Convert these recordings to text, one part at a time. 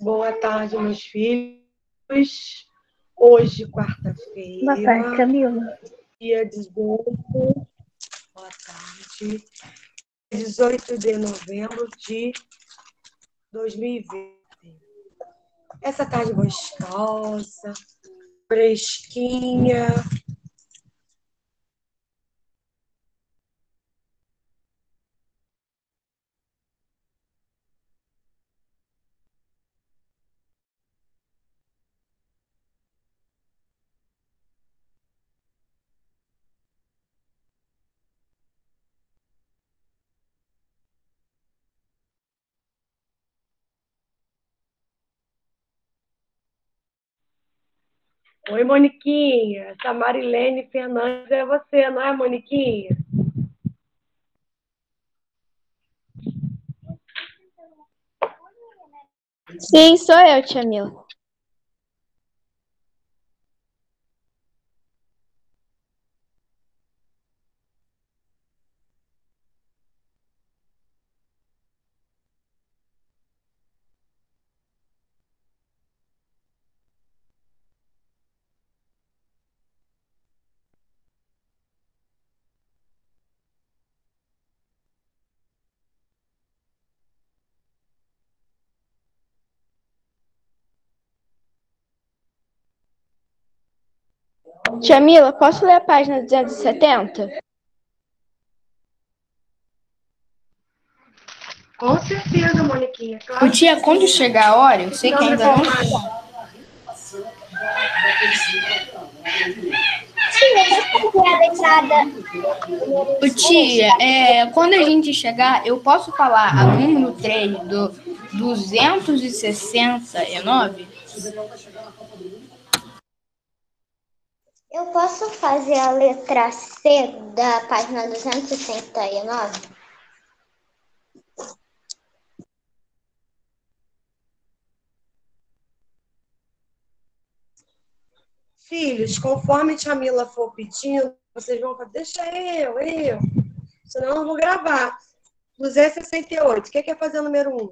Boa tarde, meus filhos. Hoje, quarta-feira. Boa tarde, Camila. Dia 18. Boa tarde. 18 de novembro de 2020. Essa tarde gostosa, fresquinha. Oi, Moniquinha. Essa Marilene Fernandes é você, não é, Moniquinha? Sim, sou eu, tia Mila. Tia Mila, posso ler a página 270? Com certeza, Moniquinha. Claro O tia, quando chegar a hora, eu sei que ainda não não. faz. O tia, é, quando a gente chegar, eu posso falar a número 3 do 269? Eu posso fazer a letra C da página 269? Filhos, conforme a Mila for pedindo, vocês vão falar, deixa eu, eu. Senão eu não vou gravar. 268. O que é fazer o número 1?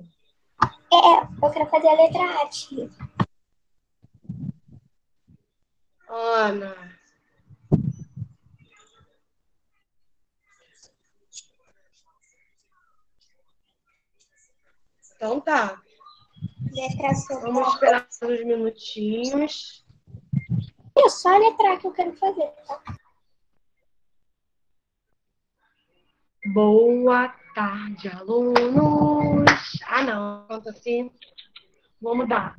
É, eu quero fazer a letra A, tia. Ana. Então tá. Letra C. Vamos esperar uns minutinhos. É só a letra que eu quero fazer, tá? Boa tarde, alunos. Ah, não. Conta assim. Vou mudar.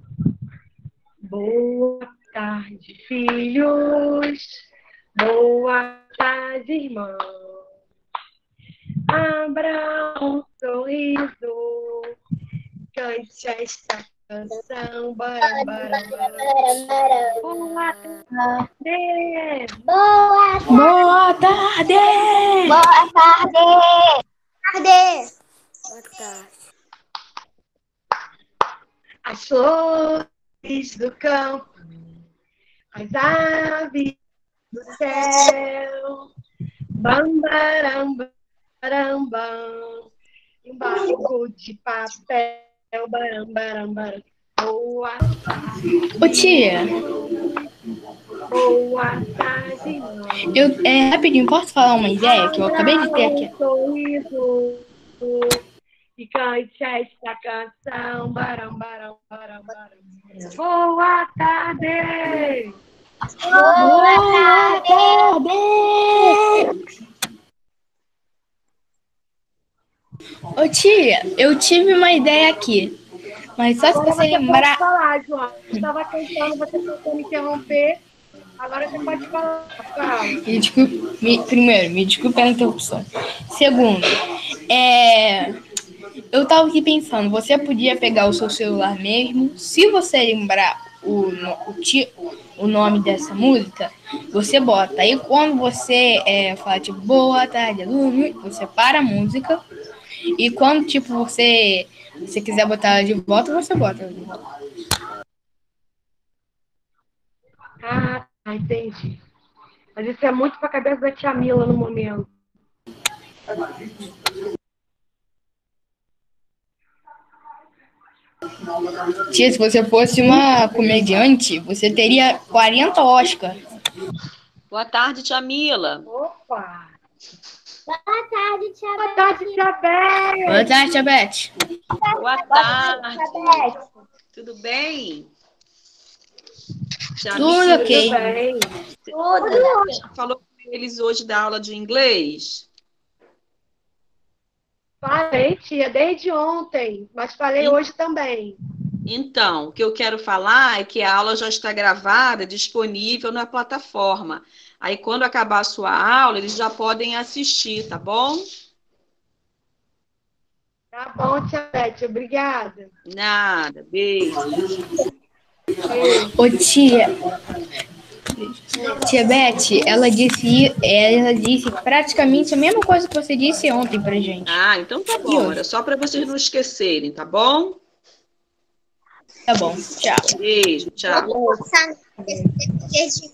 Boa tarde, filhos. Boa tarde, irmãos. Abra um sorriso. Cante esta canção. Baram, baram, baram. Boa tarde. Boa Boa tarde! Boa tarde! Tarde! Boa tarde. As flores do campo, as aves do céu, bam, baram, baram, bam, embargo de papel, baram, baram, baram. Boa tarde, Ô tia, boa tarde, eu, é, rapidinho, posso falar uma ideia que eu acabei de ter aqui? Sorriso e cante esta canção. Barão, barão, barão, barão. Boa tarde! Boa tarde! Ô tia, eu tive uma ideia aqui. Mas só se Agora você você lembrar. pode falar, João. Eu estava cantando, você tentou me interromper. Agora você pode falar. Fala. Me desculpe, me- primeiro, me desculpe pela interrupção. Segundo, é, eu tava aqui pensando, você podia pegar o seu celular mesmo, se você lembrar o, o, o nome dessa música, você bota. Aí quando você é, fala tipo, boa tarde, aluno, você para a música. E quando tipo você, você quiser botar ela de volta, você bota. ela de volta. Ah, entendi. Mas isso é muito pra cabeça da tia Mila no momento. Tia, se você fosse uma comediante, você teria 40 Oscar. Boa tarde, tia Mila. Opa! Boa tarde, tia Boa tarde, tia Beth. Boa tarde, tia Beth. Boa tarde. Beth. Tudo bem? Tia Tudo ok. Tudo bem? Tudo. Falou com eles hoje da aula de inglês? Falei, tia, desde ontem, mas falei Sim. hoje também. Então, o que eu quero falar é que a aula já está gravada, disponível na plataforma. Aí, quando acabar a sua aula, eles já podem assistir, tá bom? Tá bom, tia Beth, obrigada. Nada, beijo. Ô, tia. Tia Beth, ela disse, ela disse praticamente a mesma coisa que você disse ontem pra gente. Ah, então tá bom. Era só para vocês não esquecerem, tá bom? Tá bom, tchau. Beijo, tchau.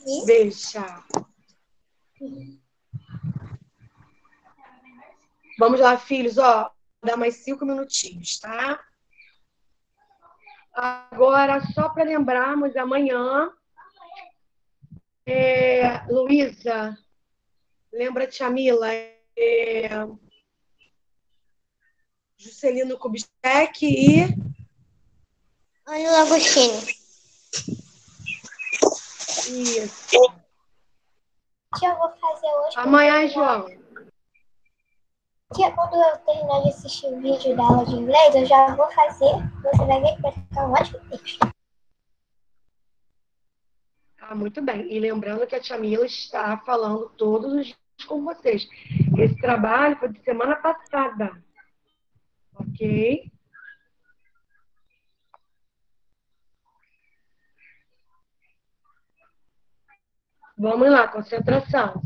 mim. Beijo, tchau. Vamos lá, filhos, ó, dar mais cinco minutinhos, tá? Agora, só para lembrarmos, amanhã, é, Luísa, lembra tia Mila, é, Juscelino Kubitschek e Ânilo Agostinho. isso. Tia, eu vou fazer hoje. Amanhã, João. Tia, quando eu terminar de assistir o vídeo da aula de inglês, eu já vou fazer. Você vai ver que vai ficar um ótimo texto. Ah, muito bem. E lembrando que a tia Mila está falando todos os dias com vocês. Esse trabalho foi de semana passada. Ok? Vamos lá, concentração.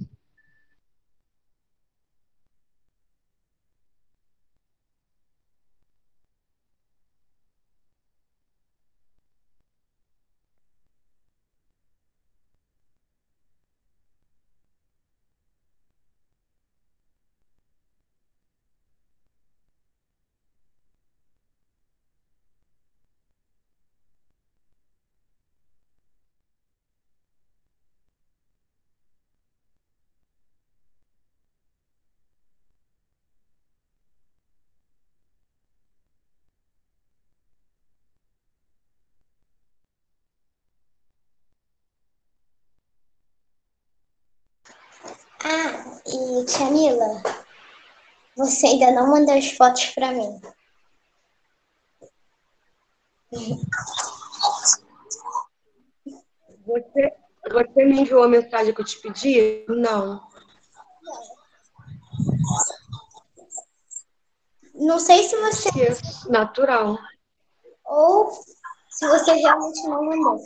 Ah, e tia Mila, você ainda não mandou as fotos pra mim. Você, você me enviou a mensagem que eu te pedi? Não. Não sei se você. Isso, Natural. Ou se você realmente não mandou.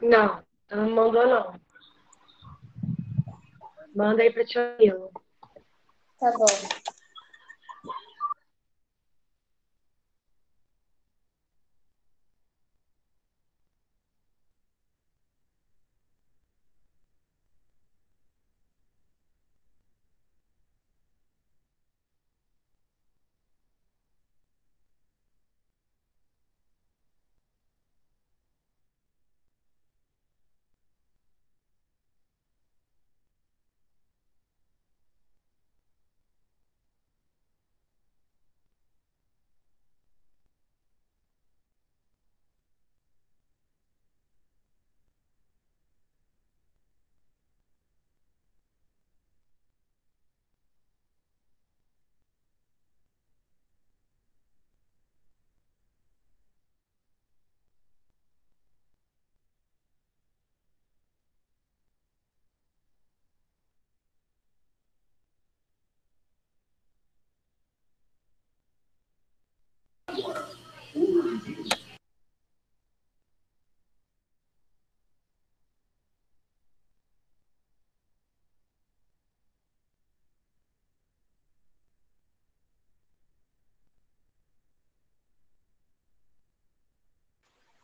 Não, ela não mandou, não. Manda aí pra tia Mila. Tá bom.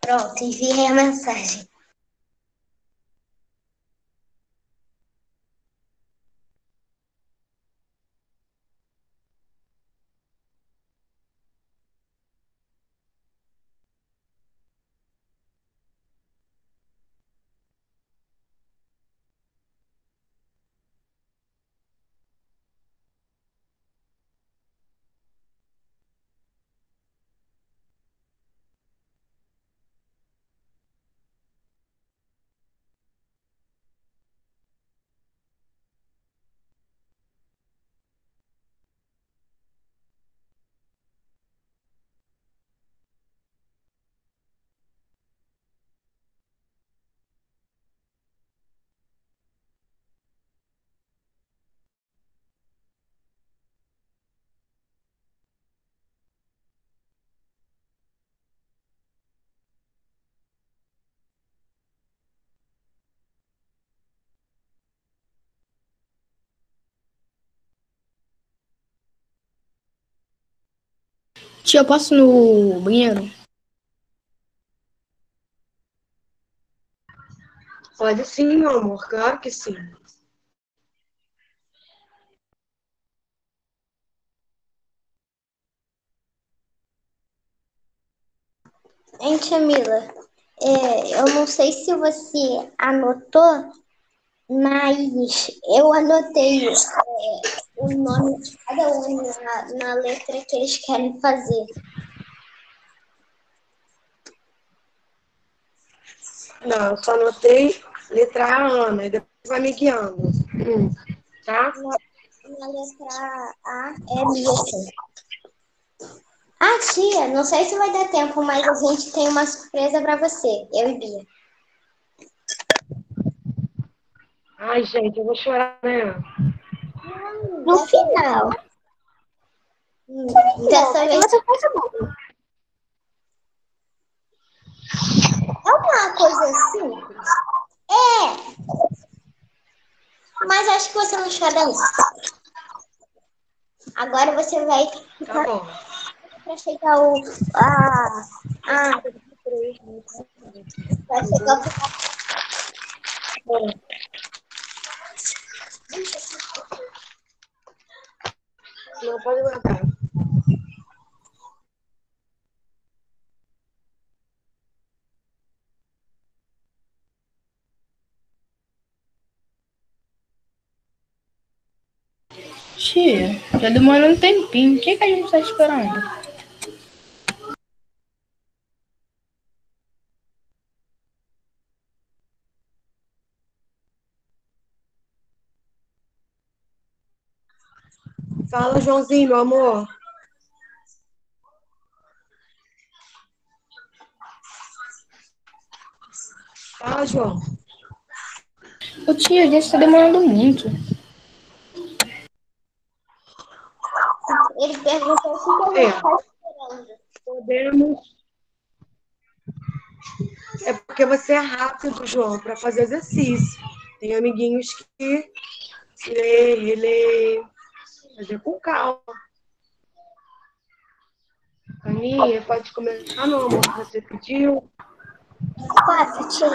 Pronto, enviei a mensagem. Tia, eu posso ir no banheiro? Pode sim, meu amor, claro que sim. Hein, Camila? É, eu não sei se você anotou, mas eu anotei é, o nome de cada um na, na letra que eles querem fazer. Não, eu só anotei letra A, Ana, e depois vai me guiando. Hum, tá? Na, na letra A é Milton. Ah, tia, não sei se vai dar tempo, mas a gente tem uma surpresa para você, eu e Bia. Ai, gente, eu vou chorar, né? No final. Hum, Dessa vez. É uma coisa simples. É. Mas acho que você não chora não. Agora você vai Tá ficar bom. para chegar o. Ah, ah, vai chegar o. Não pode guardar. Tia, já demorou um tempinho. O que, que a gente tá esperando? Fala, Joãozinho, meu amor. Fala, João. Ô tia, a gente tá demorando muito. Ele perguntou o que É. ele está esperando. Podemos. É porque você é rápido, João, para fazer exercício. Tem amiguinhos que lê, relê, fazer com calma. Aninha, pode começar, meu amor, que você pediu. Passa, tia.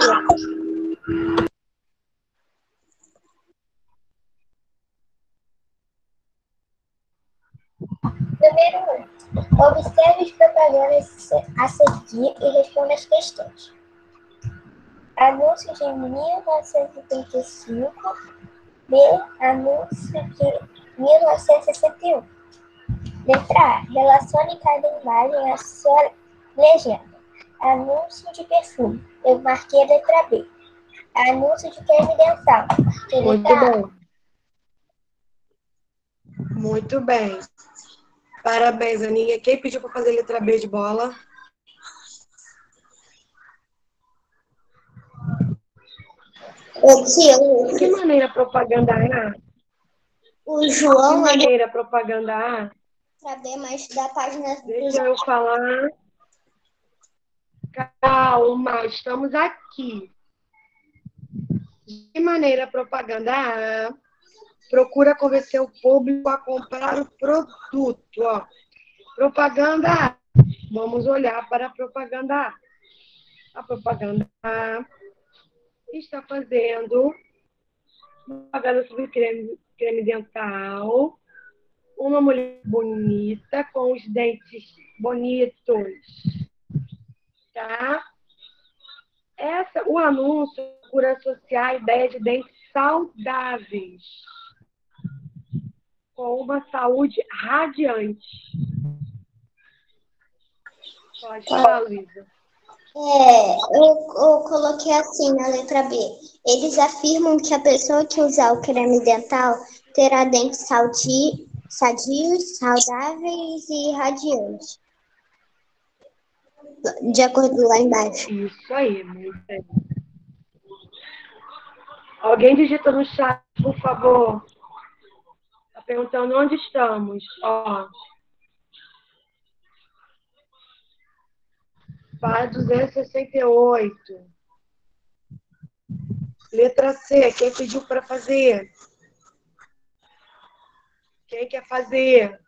Número 1. Um, observe as propagandas a seguir e responda as questões. Anúncio de 1935. B. Anúncio de 1961. Letra A. Relacione cada imagem à sua legenda. Anúncio de perfume. Eu marquei a letra B. Anúncio de creme dental. Marquei Muito letra A. bem. Muito bem. Parabéns, Aninha. Quem pediu para fazer letra B de bola? Ô, tia, De que maneira propaganda A? O João maneira a propaganda A? letra B, mas da página Deixa eu falar. Calma, estamos aqui. De maneira propaganda A procura convencer o público a comprar o produto? Ó. Propaganda A. Vamos olhar para a propaganda A. A propaganda A está fazendo propaganda sobre creme, creme dental uma mulher bonita com os dentes bonitos, tá? Essa, o anúncio procura associar a ideia de dentes saudáveis com uma saúde radiante. Pode falar, Luísa. É, eu, eu coloquei assim na letra B. Eles afirmam que a pessoa que usar o creme dental terá dentes saudi, sadios, saudáveis e radiantes. De acordo lá embaixo. Isso aí, muito bem. Alguém digita no chat, por favor. Está perguntando onde estamos. Ó. Vai 268. Letra C. Quem pediu para fazer? Quem quer fazer?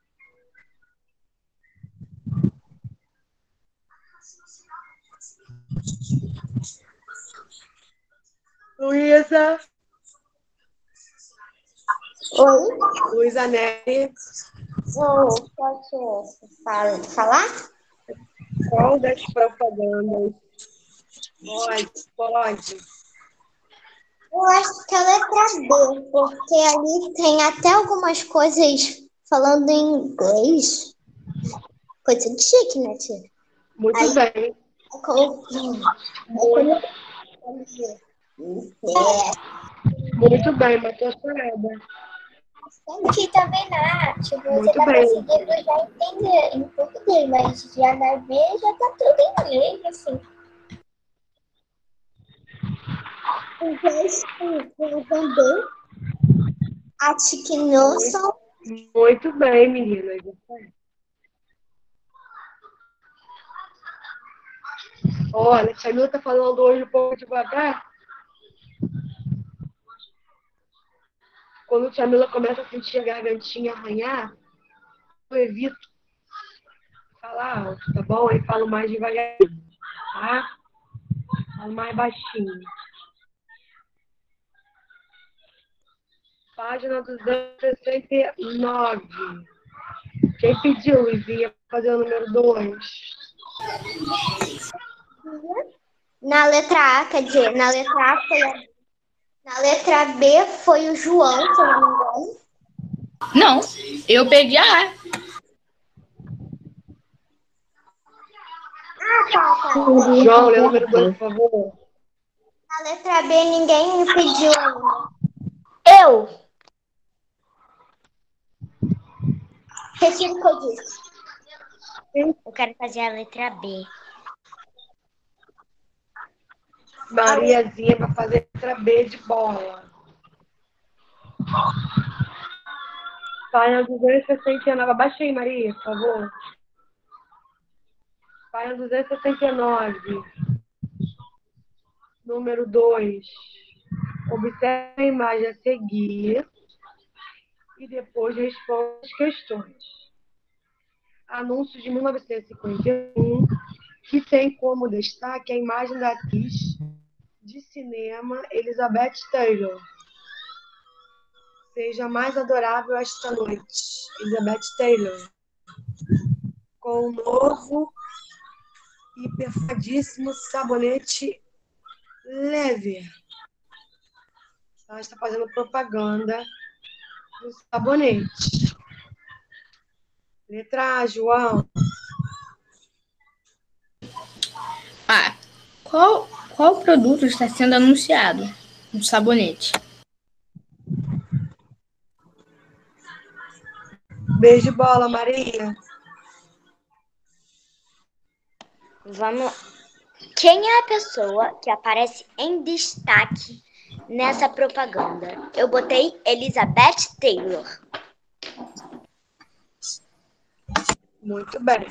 Luísa. Oi? Luísa Nery. Vou, pode falar? Qual das propagandas? Pode, pode. Eu acho que a letra B, porque ali tem até algumas coisas falando em inglês. Coisa de chique, né, tia? Muito Aí- bem. Com- Muito, É. muito bem, matou a Aqui também na, tipo, você Muito tá bem. conseguindo já entender em português, mas já na B já tá tudo em inglês, assim. Inglês também. Acho que não são. Muito bem, meninas. Isso aí. Olha, a Camila tá falando hoje um pouco devagar. Quando a Camila começa a sentir a gargantinha arranhar, eu evito falar alto, tá bom? Aí falo mais devagarinho, tá? Falo mais baixinho. Página 269. Quem pediu, Luizinha, fazer o número 2? Na letra A, quer dizer, na letra A foi a... Na letra B foi o João, se eu não me engano. Não, eu peguei a A. Ah, tá, tá. João, lê o número 2, por favor. Na letra B ninguém me pediu ainda. Eu. Retiro o que eu disse. Eu quero fazer a letra B. Mariazinha vai fazer letra B de bola. Página 269. Abaixa aí, Maria, por favor. Página 269. Número 2. Observe a imagem a seguir e depois responda as questões. Anúncio de 1951, que tem como destaque a imagem da atriz de cinema Elizabeth Taylor. Seja mais adorável esta noite, Elizabeth Taylor. Com o novo e perfadíssimo sabonete leve. Ela está fazendo propaganda do sabonete. Letra A, João. Ah, qual, qual produto está sendo anunciado? Um sabonete. Beijo de bola, Maria. Vamos. Quem é a pessoa que aparece em destaque nessa propaganda? Eu botei Elizabeth Taylor. Muito bem.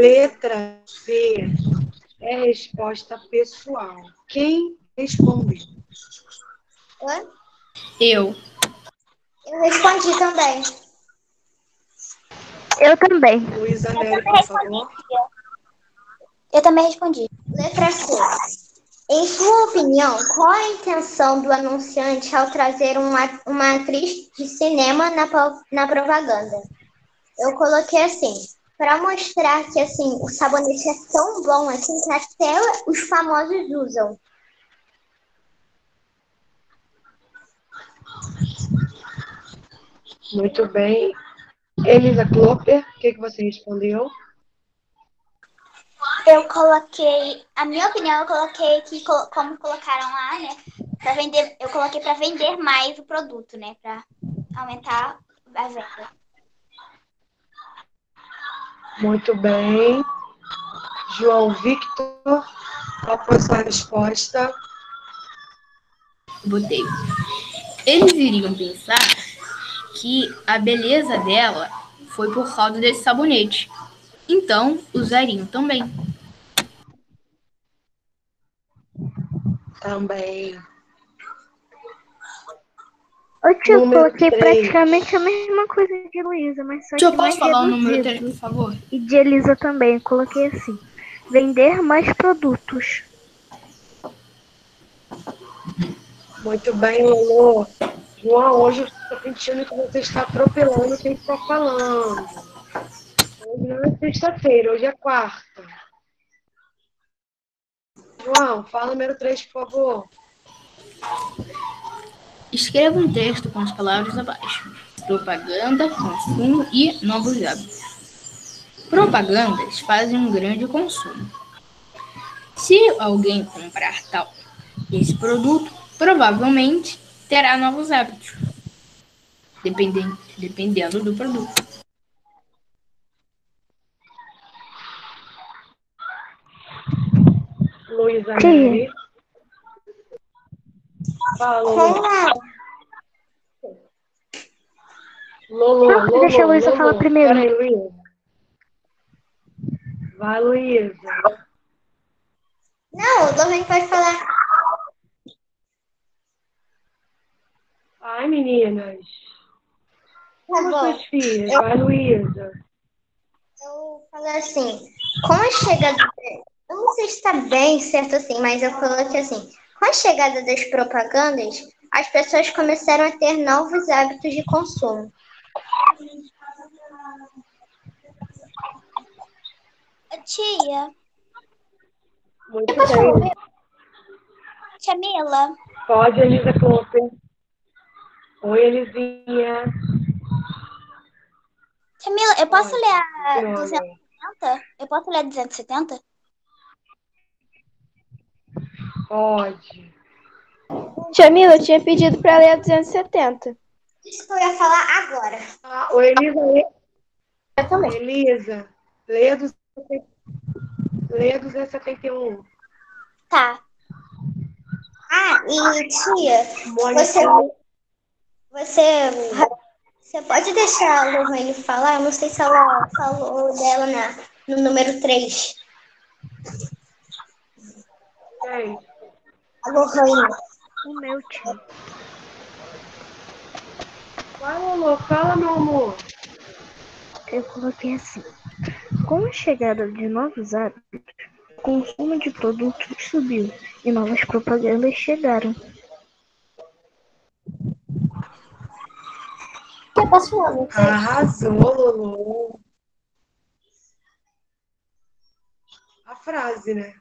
Letra C é resposta pessoal. Quem respondeu? Oi? Eu. Eu respondi também. Eu também. Luísa Nery, por favor. Eu também respondi. Letra C. Em sua opinião, qual a intenção do anunciante ao trazer uma, uma atriz de cinema na, na propaganda? Eu coloquei assim, para mostrar que assim o sabonete é tão bom assim que até os famosos usam. Muito bem. Elisa Klopper, o que, que você respondeu? Eu coloquei, a minha opinião, eu coloquei que co- como colocaram lá, né? Para vender, eu coloquei para vender mais o produto, né? Para aumentar a venda. Muito bem. João Victor, qual foi a sua resposta? Botei. Eles iriam pensar que a beleza dela foi por causa desse sabonete. Então, usariam também. Também. Ô tio, eu Número coloquei três. praticamente a mesma coisa de Luísa, mas só Tio, eu que mais posso falar o número reduzido. 3, por favor? E de Elisa também, eu coloquei assim. Vender mais produtos. Muito bem, Lolo. João, hoje eu estou sentindo que você está atropelando quem está falando. Hoje não é sexta-feira, hoje é quarta. João, fala número 3, por favor. Escreva um texto com as palavras abaixo: propaganda, consumo e novos hábitos. Propagandas fazem um grande consumo. Se alguém comprar tal esse produto, provavelmente terá novos hábitos, dependendo, dependendo do produto. Luísa Sim. Fala, Lolo. Lolo, Lolo, deixa a Luísa falar primeiro. Luísa. Vai, Luísa. Não, o Lorraine pode falar. Ai, meninas. Tá Como suas filhas? Vai, Luísa. Eu falo assim, com a chegada. Eu não sei se está bem certo assim, mas eu falo que assim, com a chegada das propagandas, as pessoas começaram a ter novos hábitos de consumo. Tia, Muito bem. tia Mila, Pode, Elisa Klopper. Oi, Elisinha. tia Mila, eu posso ler a Meu amor. 270? Eu posso ler a 270? Pode. Tia Mila, eu tinha pedido para ler a 270. Isso que eu ia falar agora. Ah, ô, Elisa, lê- Eu também. Elisa, leia do Leia 271. Tá. Ah, e tia, Você- Você, você pode deixar a Lohane falar? Eu não sei se ela falou dela na, no número 3. quem? A Lohane. O meu tio. Vai, Lolo, fala, meu amor. Eu coloquei assim. Com a chegada de novos hábitos, o consumo de produtos subiu e novas propagandas chegaram. Eu posso falar, não sei. Arrasou, Lolo. A frase, né?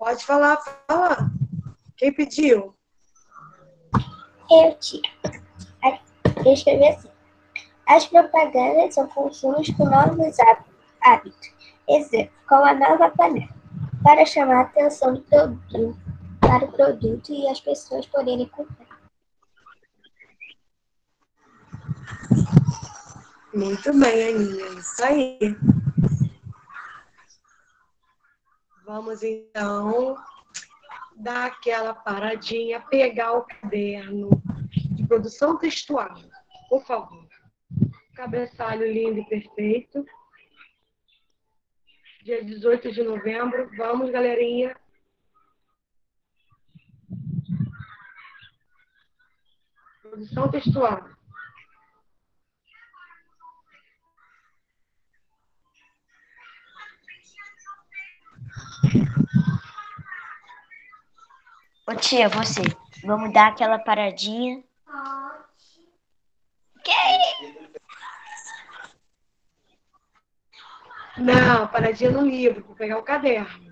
Pode falar, fala. Quem pediu? Eu, tia. Eu escrevi assim. As propagandas são consumos com novos há- hábitos. Exemplo, como a nova panela. Para chamar a atenção do produto, para o produto e as pessoas poderem comprar. Muito bem, Aninha. Isso aí. Vamos então dar aquela paradinha, pegar o caderno de produção textual, por favor. Cabeçalho lindo e perfeito. Dia 18 de novembro. Vamos, galerinha. Produção textual. Ô tia, você, vamos dar aquela paradinha. Não, paradinha no livro, vou pegar o caderno.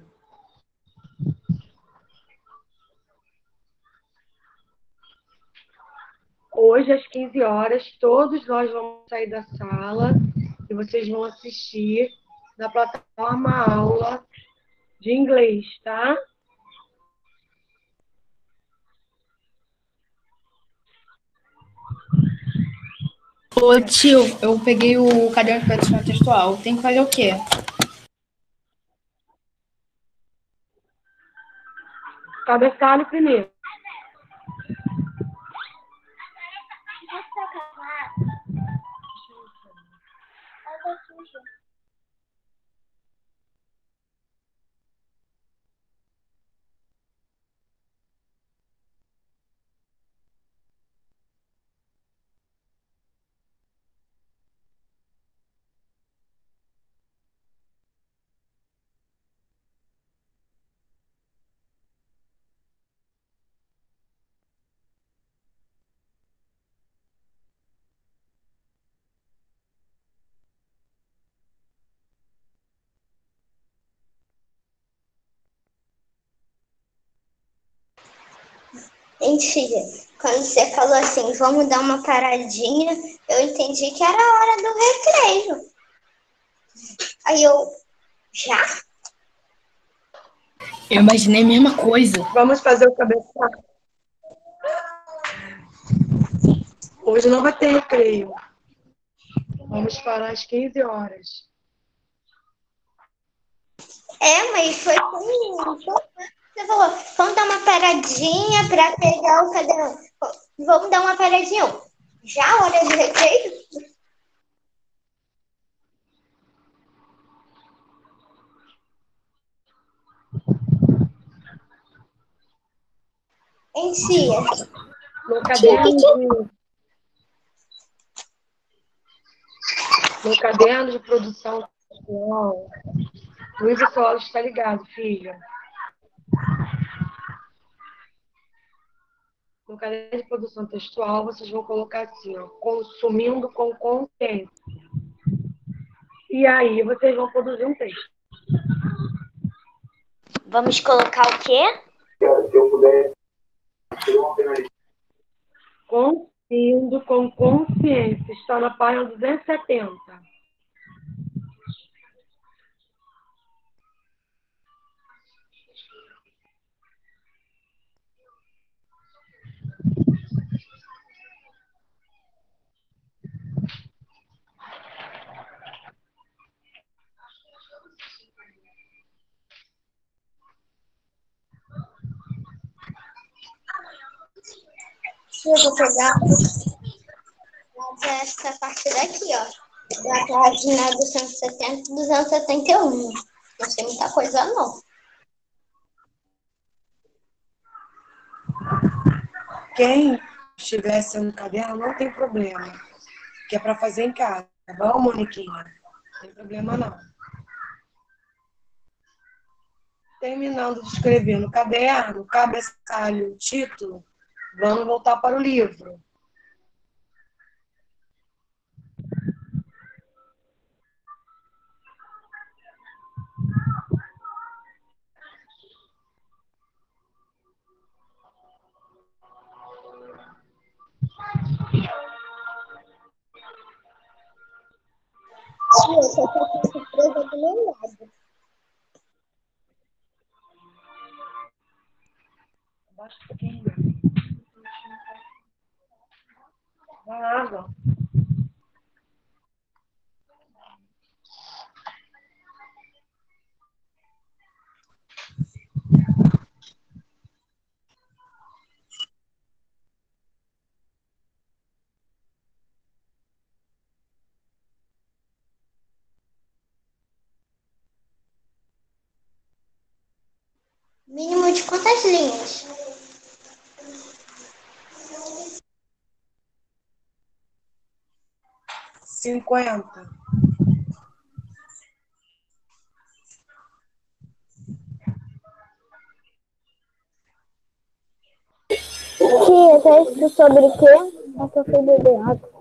Hoje, às 15 horas, todos nós vamos sair da sala e vocês vão assistir na plataforma aula de inglês, tá? Ô tio, eu peguei o caderno de produção textual. Tem que fazer o quê? Cabeçalho primeiro. Mentira. Quando você falou assim, vamos dar uma paradinha, eu entendi que era a hora do recreio. Aí eu, já? Eu imaginei a mesma coisa. Vamos fazer o cabeçalho. Hoje não vai ter recreio. Vamos parar às 15 horas. É, mas foi comigo. Você falou, vamos dar uma paradinha para pegar o caderno. Vamos dar uma paradinha. Já a hora de recreio? Em si. No caderno de, no caderno de produção Luiz Solos está ligado, filha. No caderno de produção textual, vocês vão colocar assim, ó, consumindo com consciência. E aí vocês vão produzir um texto. Vamos colocar o quê? Consumindo com consciência. Está na página 270. Eu vou pegar essa parte daqui, ó. Da página 270 e 271. Não sei muita coisa, não. Quem estivesse no caderno não tem problema. Que é para fazer em casa. Tá bom, Moniquinha? Não tem problema não. Terminando de escrever no caderno, cabeçalho, título, vamos voltar para o livro. Tia, essa aqui surpresa do meu lado. Abaixa um pouquinho. Água. Mínimo de quantas linhas? Cinquenta. Tia, texto sobre o quê? Que eu fui beber água.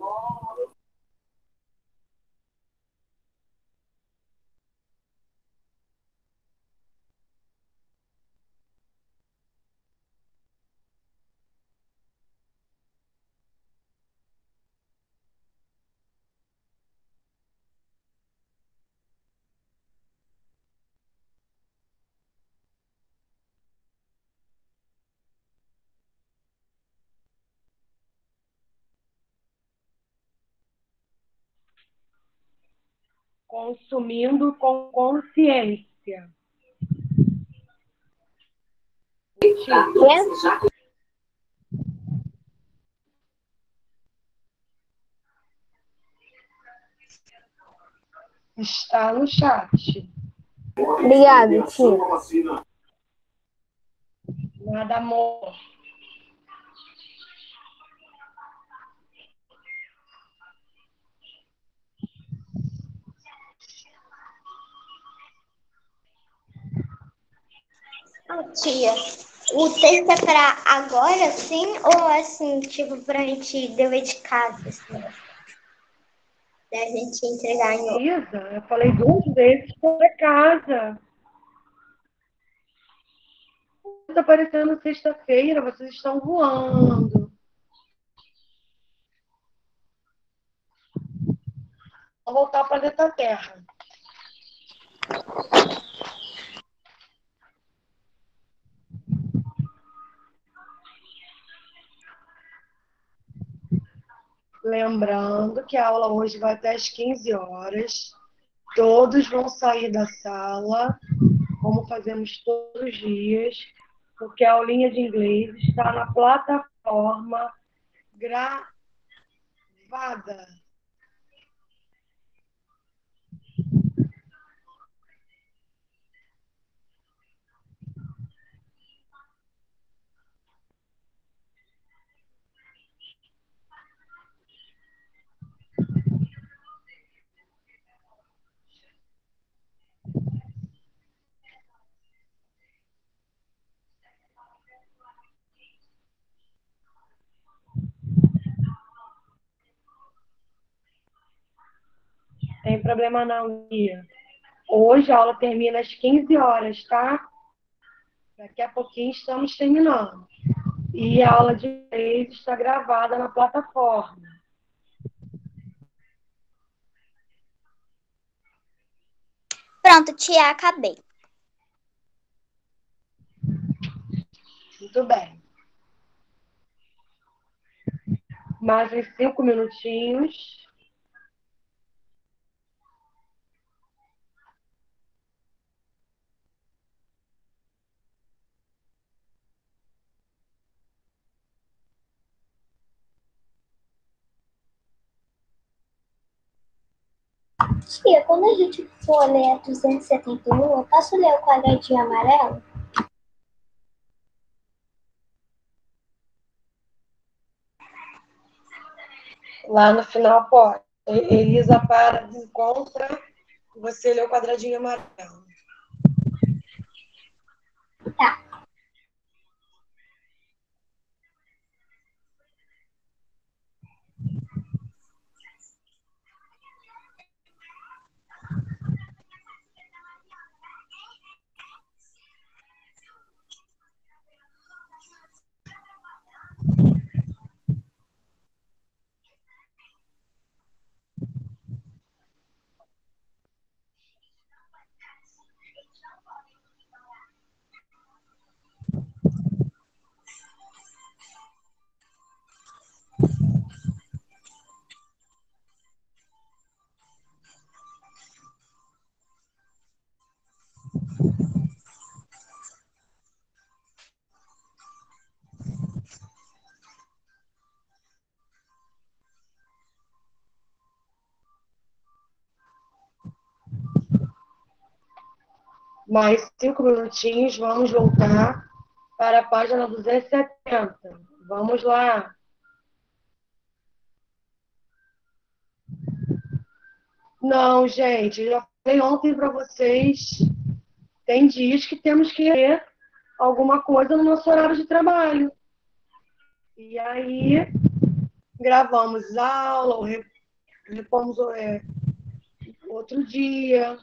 Consumindo com consciência. Está no chat. Obrigada, tia. Nada, amor. Tia, o texto é para agora, sim? Ou assim, tipo, pra gente dever de casa, assim? Da gente entregar em outro. Eu falei duas vezes para casa. tá parecendo sexta-feira, vocês estão voando. Vamos voltar para dentro da Terra. Lembrando que a aula hoje vai até às 15 horas. Todos vão sair da sala, como fazemos todos os dias, porque a aulinha de inglês está na plataforma gravada. Tem problema não, Guia. Hoje a aula termina às 15 horas, tá? Daqui a pouquinho estamos terminando. E a aula de inglês está gravada na plataforma. Pronto, tia, acabei. Muito bem. Mais uns cinco minutinhos. Tia, quando a gente for ler a 271, eu posso ler o quadradinho amarelo? Lá no final pode. Elisa para, encontra, você lê o quadradinho amarelo. Mais cinco minutinhos, vamos voltar para a página 270. Vamos lá. Não, gente, eu já falei ontem para vocês. Tem dias que temos que ler alguma coisa no nosso horário de trabalho. E aí, gravamos aula, ou re- repomos é, outro dia.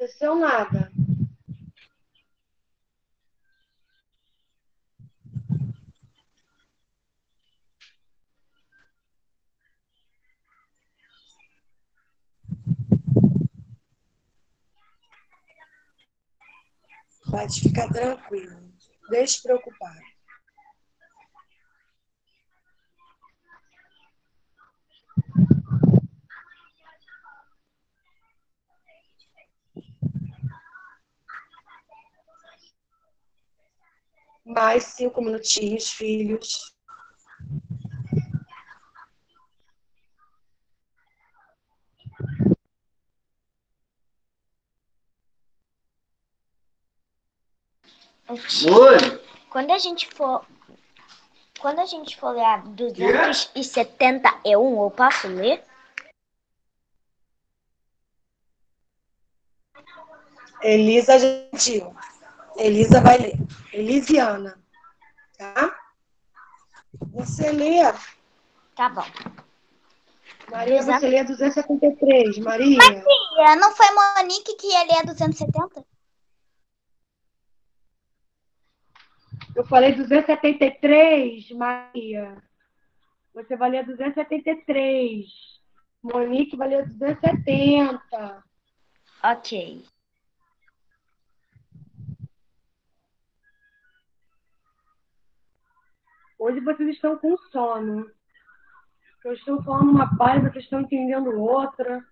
Aconteceu nada. Pode ficar tranquilo. Deixe Mais cinco minutinhos, filhos. Oi. Quando a gente for. Quando a gente for ler a 271, eu posso ler? Elisa Gentil. Elisa vai ler. Elisiana. Tá? Você lê. Tá bom. Maria, Exato. você lê 273. Maria, Tia, não foi Monique que ia ler 270? eu falei 273, Maria. Você vai ler 273. Monique vai ler 270. Ok. Hoje vocês estão com sono. Eu estou falando uma página, vocês estão entendendo outra.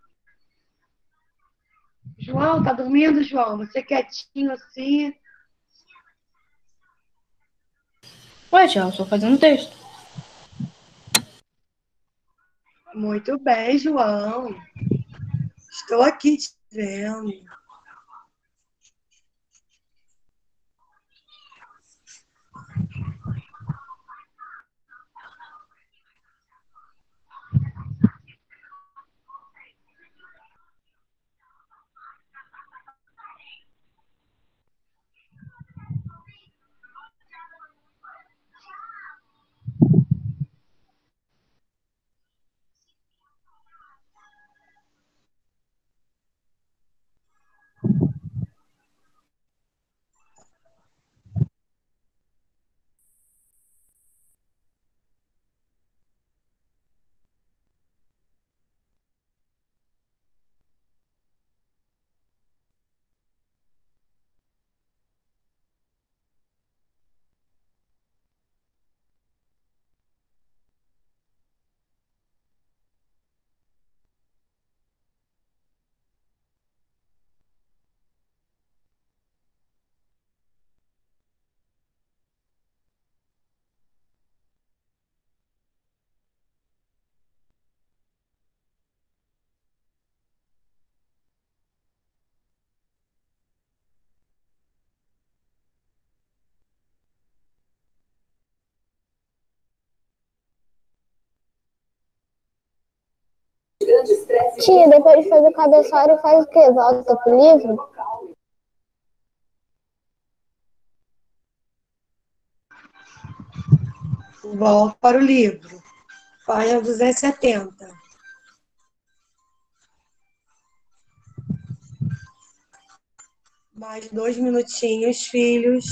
João, tá dormindo, João? Você quietinho assim. Ué, tia, eu estou fazendo texto. Muito bem, João. Estou aqui te vendo. Tia, depois de fazer o cabeçalho, faz o quê? Volta pro livro? Volto para o livro. Página 270. Mais dois minutinhos, filhos.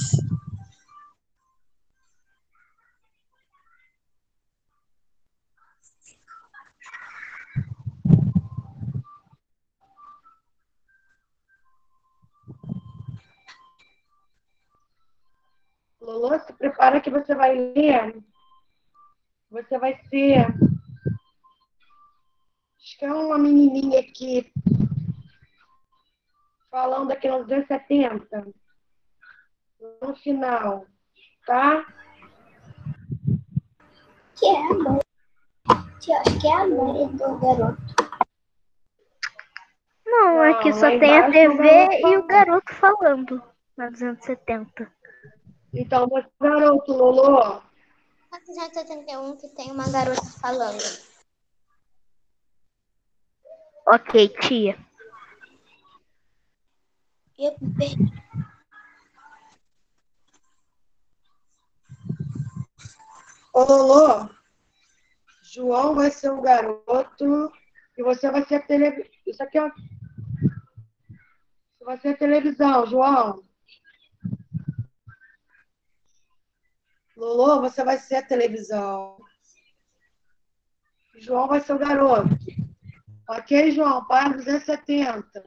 Lolo, se prepara que você vai ler. Você vai ser. Acho que é uma menininha aqui. Falando aqui no 270. No final. Tá? Que é a mãe. Tia, acho que é a mãe do garoto. Não, aqui Não, só tem a TV e o garoto falando na 270. Então, você, garoto, Lolo. 471 que tem uma garota falando. Ok, tia. Eu perdi. Ô, Lolo. João vai ser o garoto. E você vai ser a televisão. Isso aqui é. Isso vai ser a televisão, João. Lolo, você vai ser a televisão. João vai ser o garoto. Ok, João? Para 270.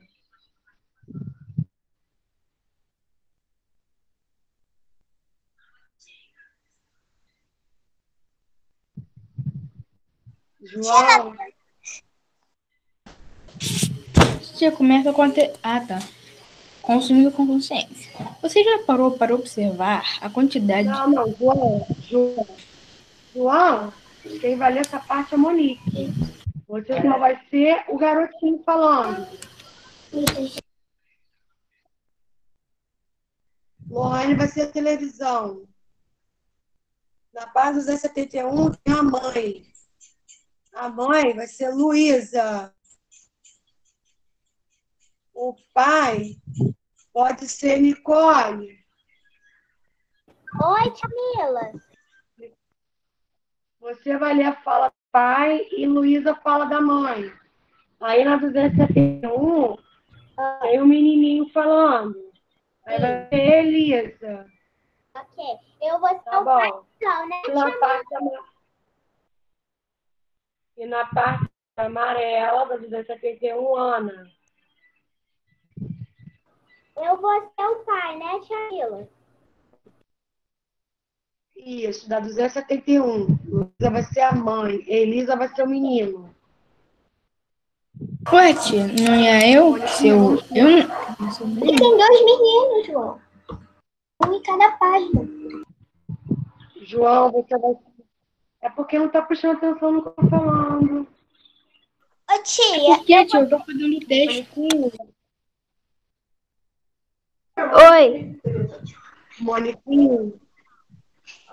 João, Tia, começa com a te... Ah, tá. Consumindo com consciência. Você já parou para observar a quantidade de... não, não, João, João. João, quem vai ler essa parte é a Monique. Você só vai ser o garotinho falando. Lohane vai ser a televisão. Na página 271 tem a mãe. A mãe vai ser Luísa. O pai pode ser Nicole. Oi, Camila. Você vai ler a fala pai e Luísa fala da mãe. Aí na 271 tem um menininho falando. Aí vai ser Elisa. Ok. Eu vou ser Tá o pai bom. então, né? E na parte, ama- e na parte amarela da 271, Ana. Eu vou ser o pai, né, Camila? Isso, da 271. Luísa vai ser a mãe. Elisa vai ser o menino. Ué, tia, não ia eu? Se eu, não- E tem dois meninos, João. Um em cada página. João, você vai. É porque não tá prestando atenção no que eu tô falando. Ô, tia, Por que, tia? Eu tô fazendo o texto. Oi, Moniquinha.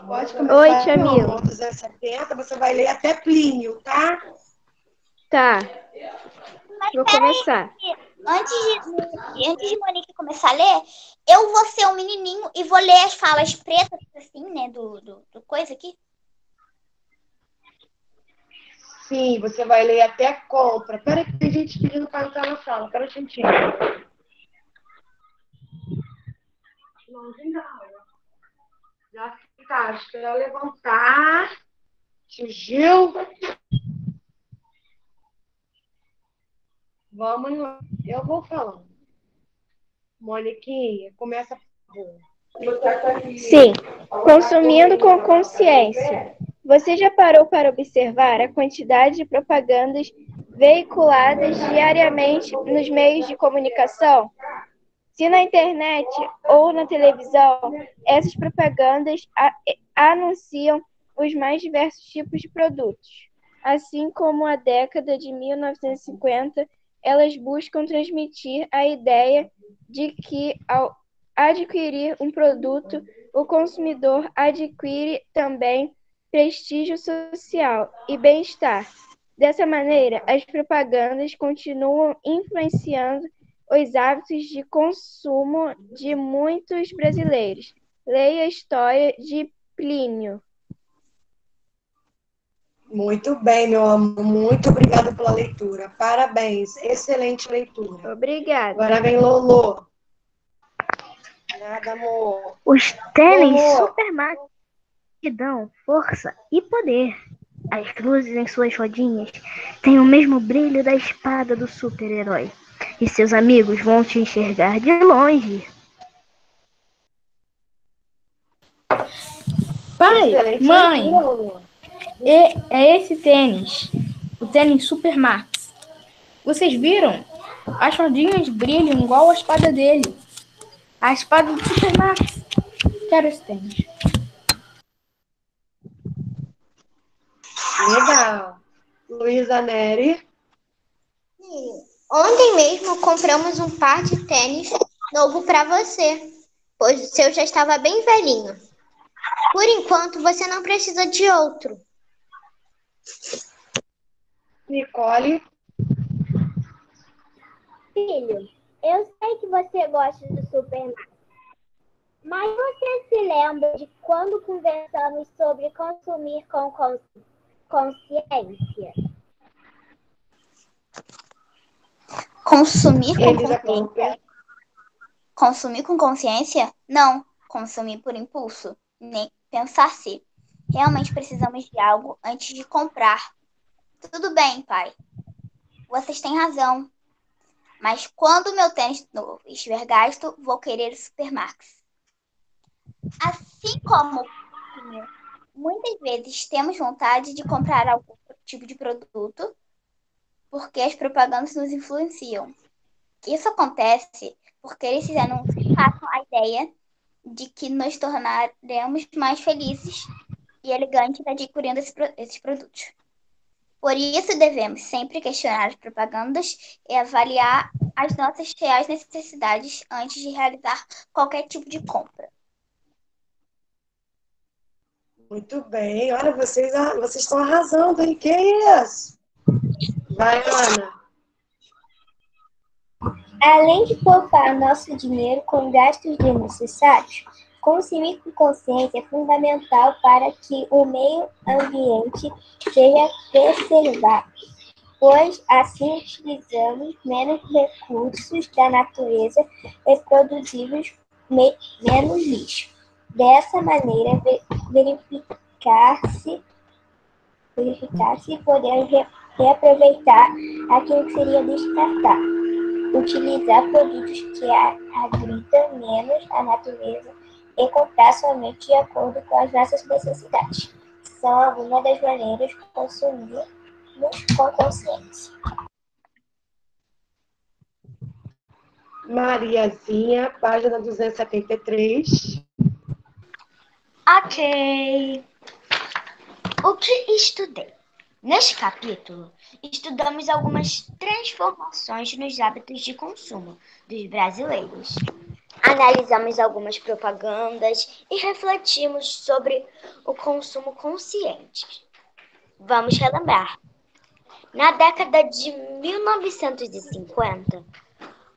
Pode começar. Oi, tia Mila. no 270, você vai ler até Plínio, tá? tá. Vou começar. antes de, antes de Monique começar a ler, eu vou ser um menininho e vou ler as falas pretas, assim, né, do, do, do coisa aqui. Sim, você vai ler até compra. Peraí que tem gente pedindo para entrar na sala. Pera um instantinho. Finalzinho da aula. Já tá, espera levantar. Tio Gil. Vamos lá. Eu vou falando. Moniquinha, começa. Sim, consumindo com consciência. Você já parou para observar a quantidade de propagandas veiculadas diariamente nos meios de comunicação? Se na internet ou na televisão, essas propagandas anunciam os mais diversos tipos de produtos. Assim como a década de 1950, elas buscam transmitir a ideia de que ao adquirir um produto, o consumidor adquire também prestígio social e bem-estar. Dessa maneira, as propagandas continuam influenciando os hábitos de consumo de muitos brasileiros. Leia a história de Plínio. Muito bem, meu amor. Muito obrigada pela leitura. Parabéns. Excelente leitura. Obrigada. Agora vem Lolo. Nada, amor. Os tênis Lolo. Supermax que dão força e poder. As luzes em suas rodinhas têm o mesmo brilho da espada do super-herói. E seus amigos vão te enxergar de longe. Pai, Excelente mãe, leitura, Lolo. é, é esse tênis. O tênis Super Max. Vocês viram? As rodinhas brilham igual a espada dele. A espada do Super Max. Quero esse tênis. Legal. Luísa Neri. Ontem mesmo compramos um par de tênis novo para você, pois o seu já estava bem velhinho. Por enquanto, você não precisa de outro. Nicole. Filho, eu sei que você gosta do Superman, mas você se lembra de quando conversamos sobre consumir com cons- consciência? Consumir com consciência? Consumir com consciência? Não. Consumir por impulso. Nem pensar se. Realmente precisamos de algo antes de comprar. Tudo bem, pai. Vocês têm razão. Mas quando meu tênis novo estiver gasto, vou querer o Supermax. Assim como muitas vezes temos vontade de comprar algum tipo de produto porque as propagandas nos influenciam. Isso acontece porque esses anúncios passam a ideia de que nos tornaremos mais felizes e elegantes adquirindo esses produtos. Por isso, devemos sempre questionar as propagandas e avaliar as nossas reais necessidades antes de realizar qualquer tipo de compra. Muito bem. Olha, vocês, vocês estão arrasando, hein? Que isso? Vai, Ana. Além de poupar nosso dinheiro com gastos desnecessários, Consumir com consciência é fundamental para que o meio ambiente seja preservado, pois assim utilizamos menos recursos da natureza e produzimos me menos lixo. Dessa maneira, verificar-se verificar se podemos reaproveitar aquilo que seria descartar. Utilizar produtos que agridam menos a natureza e comprar somente de acordo com as nossas necessidades. São algumas das maneiras de consumir com consciência. Mariazinha, página 273. Ok. O que estudei? Neste capítulo, estudamos algumas transformações nos hábitos de consumo dos brasileiros. Analisamos algumas propagandas e refletimos sobre o consumo consciente. Vamos relembrar. Na década de 1950,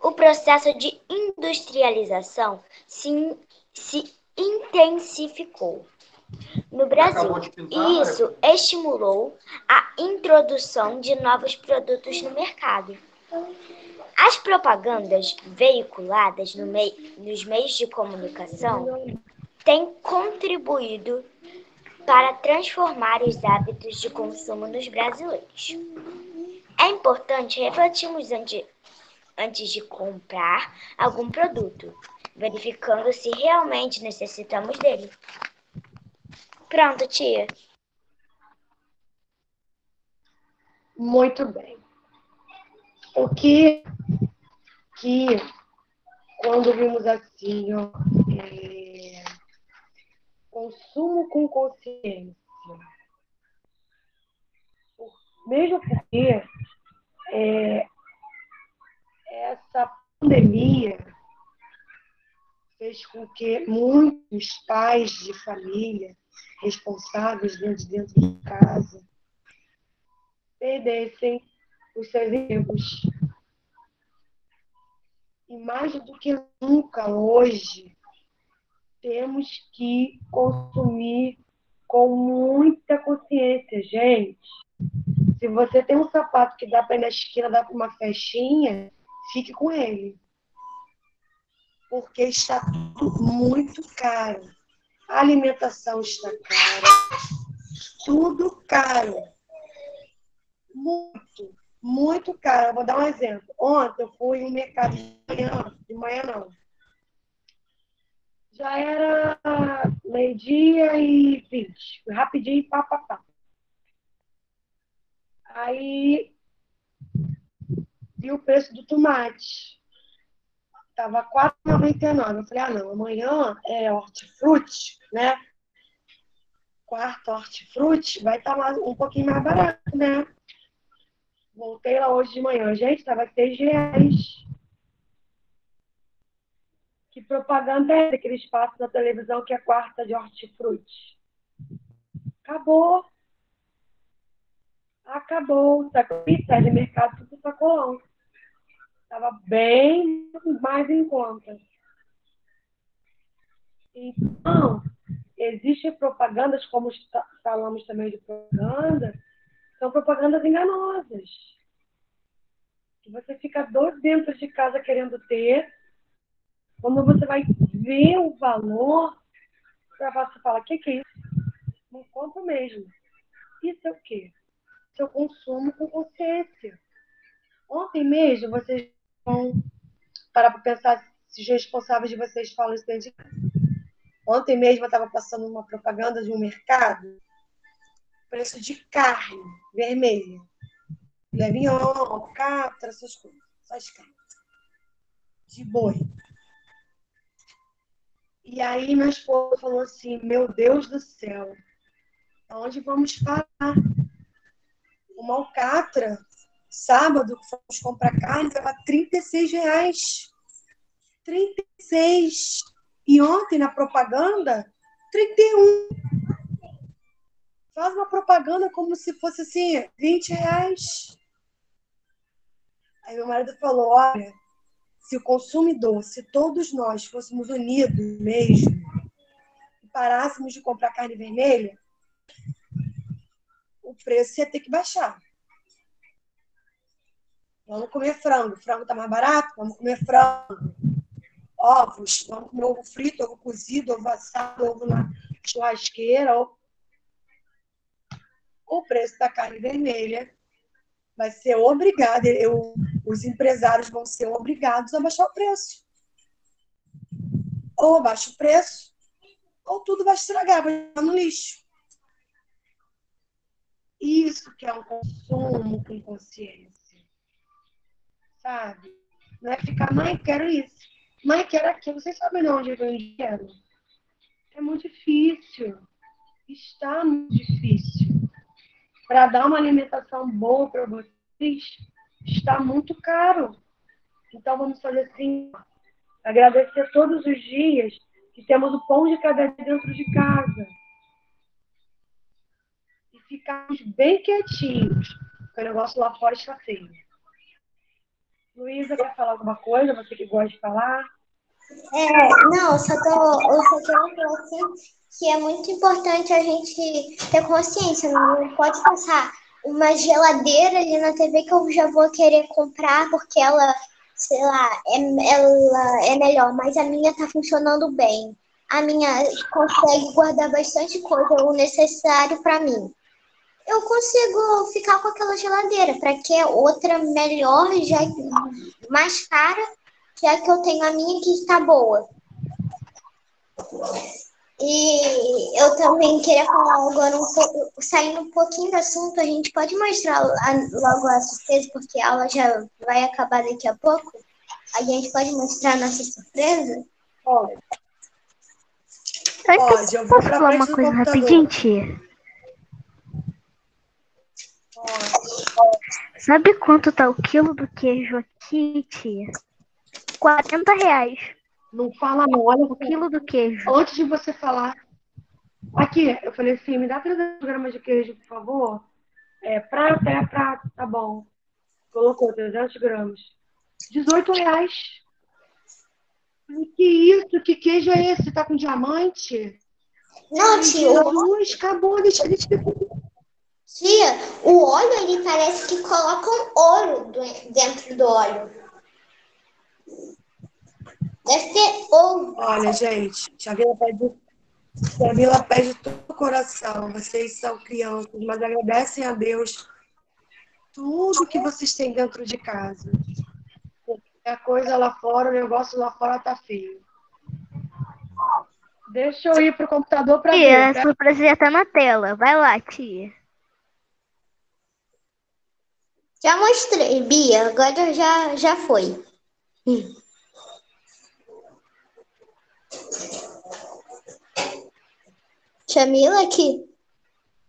o processo de industrialização se, se intensificou no Brasil. Isso estimulou a introdução de novos produtos no mercado. As propagandas veiculadas no mei nos meios de comunicação têm contribuído para transformar os hábitos de consumo dos brasileiros. É importante refletirmos antes de comprar algum produto, verificando se realmente necessitamos dele. Pronto, tia. Muito bem. O que que quando vimos assim, ó, é, consumo com consciência, mesmo porque é, essa pandemia fez com que muitos pais de família responsáveis dentro, dentro de casa perdessem os seus empregos. E mais do que nunca hoje, temos que consumir com muita consciência, gente. Se você tem um sapato que dá para ir na esquina, dá para uma festinha, fique com ele. Porque está tudo muito caro. A alimentação está cara. Tudo caro. Muito, muito caro. Eu vou dar um exemplo. Ontem eu fui no mercado de manhã, de manhã não. Já era meio-dia e vinte. Rapidinho, pá, pá, pá. Aí vi o preço do tomate Tava R$ 4,99. Eu falei, ah, não, amanhã é hortifruti, né? Quarto hortifruti, vai estar tá um pouquinho mais barato, né? Voltei lá hoje de manhã. Gente, tava seis reais. Que propaganda é que eles passam na televisão que é quarta de hortifruti? Acabou. Acabou. Sabe, sai de mercado tudo sacolão. Estava bem mais em conta. Então, existem propagandas, como falamos também de propaganda, são propagandas enganosas. Que você fica doido dentro de casa querendo ter. Quando você vai ver o valor, você fala, o que, que é isso? Não compro mesmo. Isso é o quê? Seu consumo com consciência. Ontem mesmo, vocês então, para pensar se os responsáveis de vocês falam isso dentro de Ontem mesmo eu estava passando uma propaganda de um mercado, preço de carne vermelha. Levinho, alcatra, essas coisas. Só as carnes. De boi. E aí minha esposa falou assim, meu Deus do céu, aonde vamos parar? Uma alcatra Sábado, fomos comprar carne, estava 36 reais. 36. E ontem, na propaganda, 31. Faz uma propaganda como se fosse assim, 20 reais. Aí meu marido falou, olha, se o consumidor, se todos nós fôssemos unidos mesmo, parássemos de comprar carne vermelha, o preço ia ter que baixar. Vamos comer frango. Frango está mais barato? Vamos comer frango. Ovos. Vamos comer ovo frito, ovo cozido, ovo assado, ovo na churrasqueira. O preço da carne vermelha vai ser obrigado. Eu, os empresários vão ser obrigados a baixar o preço. Ou abaixa o preço, ou tudo vai estragar, vai estar no lixo. Isso que é um consumo com consciência. Sabe? Não é ficar, mãe, quero isso. Mãe, quero aquilo. Vocês sabem de onde eu ganho dinheiro? É muito difícil. Está muito difícil. Para dar uma alimentação boa para vocês, está muito caro. Então vamos fazer assim, agradecer todos os dias que temos o pão de cada dia dentro de casa. E ficarmos bem quietinhos, porque o negócio lá fora está feio. Luísa, quer falar alguma coisa? Você que gosta de falar? É, não, só tô, eu só quero assim que é muito importante a gente ter consciência, não pode passar uma geladeira ali na TV que eu já vou querer comprar porque ela, sei lá, é, ela é melhor, mas a minha tá funcionando bem. A minha consegue guardar bastante coisa, o necessário para mim. Eu consigo ficar com aquela geladeira, para que outra melhor, já mais cara, já que eu tenho a minha que está boa. E eu também queria falar agora um pouco, saindo um pouquinho do assunto, a gente pode mostrar logo a surpresa, porque a aula já vai acabar daqui a pouco. A gente pode mostrar a nossa surpresa? Pode. Pode, eu vou falar uma coisa rapidinho, tia? Sabe quanto tá o quilo do queijo aqui, tia? 40 reais. Não fala não, olha o quilo do queijo. Antes de você falar. Aqui, eu falei assim, me dá 300 gramas de queijo, por favor. É, prato, é prato, tá bom. Colocou 300 gramas. 18 reais. Que isso? Que queijo é esse? Tá com diamante? Não, tia. Luz, acabou, deixa, deixa. Tia, o óleo, ele parece que colocam ouro dentro do óleo. Deve ter ouro. Olha, gente, Xavila pede, Xavila pede todo o coração. Vocês são crianças, mas agradecem a Deus tudo que vocês têm dentro de casa. Porque a coisa lá fora, o negócio lá fora tá feio. Deixa eu ir pro computador para ver. Tia, a surpresa já tá na tela. Vai lá, tia. Já mostrei, Bia. Agora já, já foi. Hum. Chamila aqui.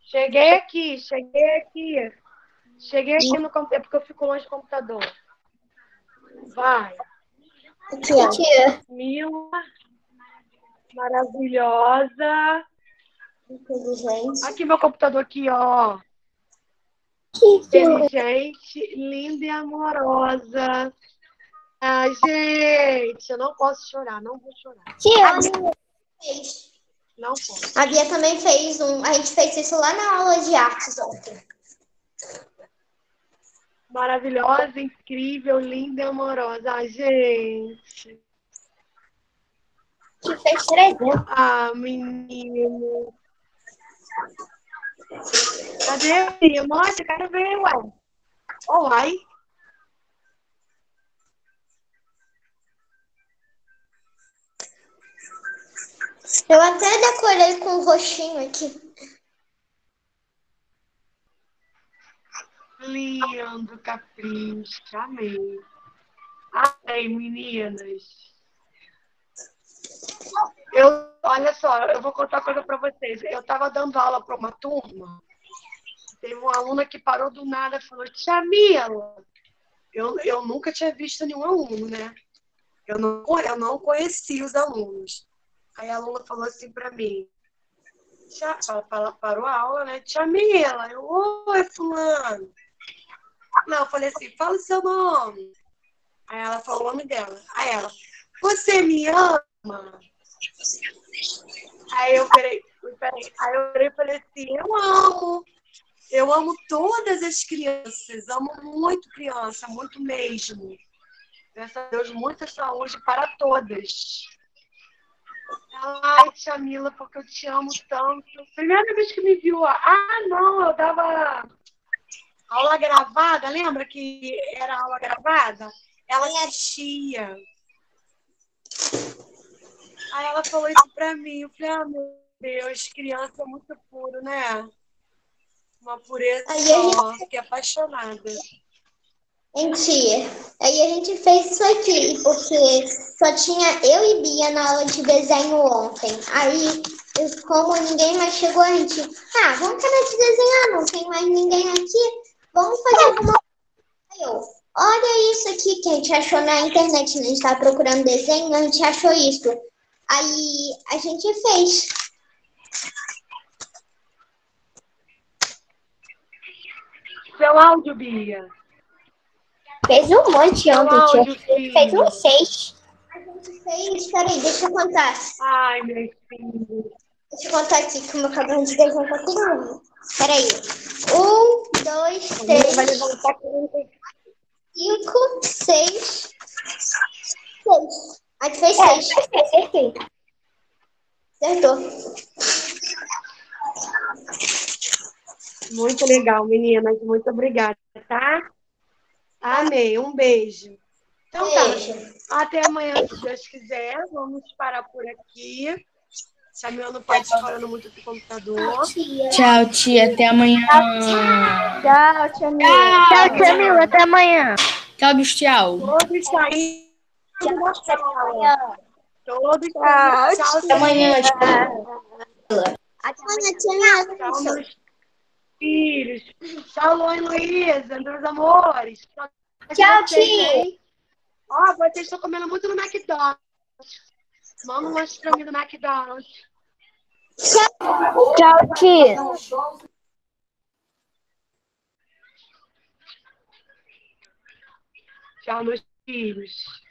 Cheguei aqui, cheguei aqui. Cheguei aqui no computador, é porque eu fico longe do computador. Vai. Aqui, aqui. Mila. Maravilhosa. Inteligente. Aqui meu computador aqui, ó. Que Inteligente, linda e amorosa. Ai, gente, eu não posso chorar, não vou chorar. Tia, fez. Não posso. A Bia também fez um. A gente fez isso lá na aula de artes ontem. Maravilhosa, incrível, linda e amorosa. Ai, gente. Que fez três. Ah, menino. Cadê, filha? Mostra, quero ver, ué. Oh, ai. Eu até decorei com o roxinho aqui. Lindo, capricho, amei. Amei, meninas. Eu, olha só, eu vou contar uma coisa para vocês. Eu estava dando aula para uma turma. Teve uma aluna que parou do nada e falou: Tia Mila, eu, eu nunca tinha visto nenhum aluno, né? Eu não, eu não conhecia os alunos. Aí a aluna falou assim para mim: Tia, ela parou a aula, né? Tia Mila, eu, oi, Fulano. Não, eu falei assim: fala o seu nome. Aí ela falou o nome dela. Aí ela: Você me ama? Aí eu peraí, aí eu falei assim, eu amo. Eu amo todas as crianças, amo muito criança, muito mesmo. Graças a Deus, muita saúde para todas. Ai, tia Mila, porque eu te amo tanto. Primeira vez que me viu, ah, não, eu dava aula gravada, lembra que era aula gravada? Ela assistia. Aí ela falou isso pra mim. Eu falei, ah, meu Deus, criança é muito puro, né? Uma pureza só. Fiquei apaixonada. Gente, aí a gente fez isso aqui, porque só tinha eu e Bia na aula de desenho ontem. Aí, eu- como ninguém mais chegou, a gente, ah, vamos parar de desenhar, não tem mais ninguém aqui, vamos fazer alguma coisa. Aí eu, olha isso aqui que a gente achou na internet, a gente estava procurando desenho, a gente achou isso. Aí a gente fez. Seu áudio, Bia. Fez um monte ontem, áudio, tia. Fez um seis. A gente fez, peraí, deixa eu contar. Ai, meu filho. Deixa eu contar aqui como eu acabei de desenhar pra todo mundo. Peraí. Um, dois, Vai três, levantar 40 cinco, seis. Seis. Aqui fez seis. Acertei. Acertou. Muito legal, meninas. Muito obrigada, tá? Amei. Um beijo. Então tá. Beijo. Até amanhã, se Deus quiser. Vamos parar por aqui. Samuel não pode ficar falando muito do computador. Tchau, tia. Até amanhã. Tchau, tia Mila. Tchau, tia Mila. Até amanhã. Tchau, bicho, tchau. Todos saíram. Todos Tchau, saíram. Até amanhã, Amanhã, tia Tchau, meus filhos. Tchau, Luan e Luísa, meus amores. Tchau, tia. Ó, vocês estão comendo muito no McDonald's. Manda um lanche pra mim do McDonald's. Tchau, tia. Tchau, meus filhos.